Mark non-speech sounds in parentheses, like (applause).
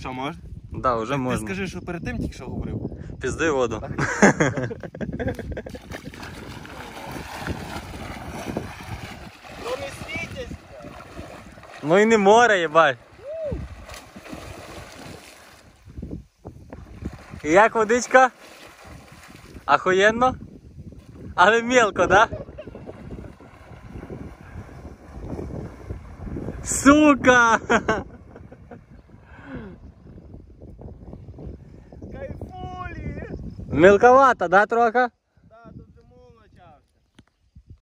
Що можна? Да, вже Ти можна. скажи, що перед тим тільки що говорив. Пізди воду. Ну не! Ну і не море, їбать. І Як водичка? Ахуєнно? Але мелко, да? Сука! (laughs) Мелковато, да, трохи?